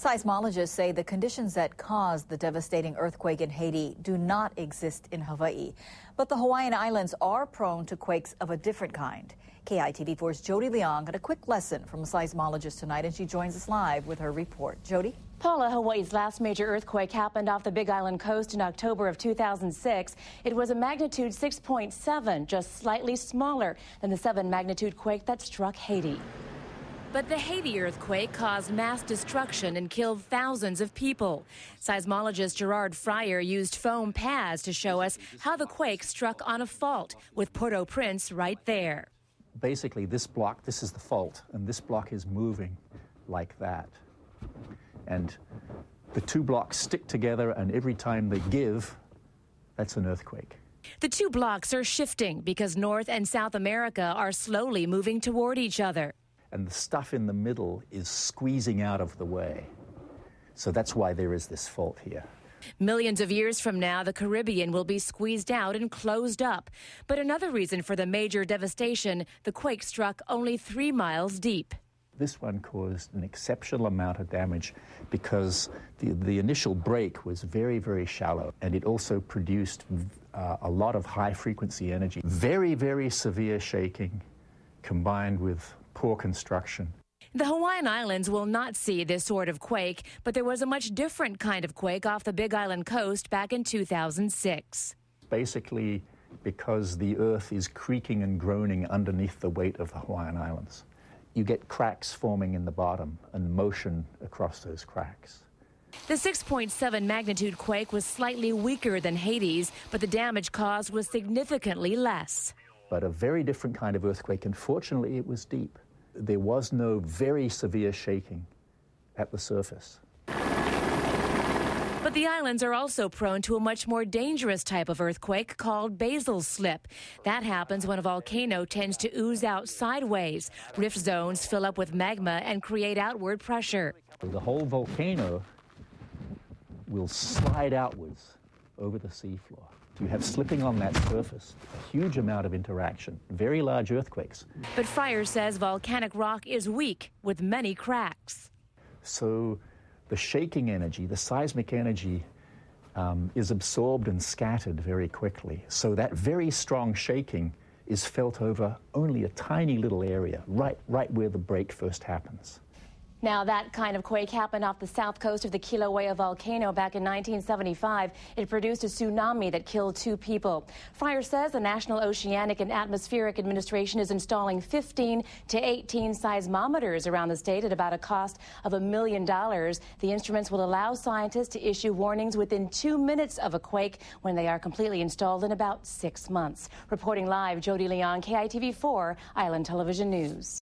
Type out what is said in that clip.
Seismologists say the conditions that caused the devastating earthquake in Haiti do not exist in Hawaii. But the Hawaiian Islands are prone to quakes of a different kind. KITV4's Jody Leong got a quick lesson from a seismologist tonight, and she joins us live with her report. Jody? Paula, Hawaii's last major earthquake happened off the Big Island coast in October of 2006. It was a magnitude 6.7, just slightly smaller than the 7 magnitude quake that struck Haiti. But the Haiti earthquake caused mass destruction and killed thousands of people. Seismologist Gerard Fryer used foam pads to show us how the quake struck on a fault, with Port au Prince right there. Basically, this block, this is the fault, and this block is moving like that. And the two blocks stick together, and every time they give, that's an earthquake. The two blocks are shifting because North and South America are slowly moving toward each other and the stuff in the middle is squeezing out of the way. So that's why there is this fault here. Millions of years from now, the Caribbean will be squeezed out and closed up. But another reason for the major devastation the quake struck only three miles deep. This one caused an exceptional amount of damage because the, the initial break was very, very shallow and it also produced uh, a lot of high frequency energy. Very, very severe shaking combined with poor construction. The Hawaiian Islands will not see this sort of quake, but there was a much different kind of quake off the Big Island coast back in 2006. Basically, because the earth is creaking and groaning underneath the weight of the Hawaiian Islands. You get cracks forming in the bottom and motion across those cracks. The 6.7 magnitude quake was slightly weaker than Haiti's, but the damage caused was significantly less but a very different kind of earthquake, and fortunately it was deep. There was no very severe shaking at the surface. But the islands are also prone to a much more dangerous type of earthquake called basal slip. That happens when a volcano tends to ooze out sideways. Rift zones fill up with magma and create outward pressure. The whole volcano will slide outwards over the seafloor. You have slipping on that surface, a huge amount of interaction, very large earthquakes. But Fryer says volcanic rock is weak with many cracks. So the shaking energy, the seismic energy, um, is absorbed and scattered very quickly. So that very strong shaking is felt over only a tiny little area, right, right where the break first happens. Now, that kind of quake happened off the south coast of the Kilauea volcano back in 1975. It produced a tsunami that killed two people. Fryer says the National Oceanic and Atmospheric Administration is installing 15 to 18 seismometers around the state at about a cost of a million dollars. The instruments will allow scientists to issue warnings within two minutes of a quake when they are completely installed in about six months. Reporting live, Jody Leong, KITV4, Island Television News.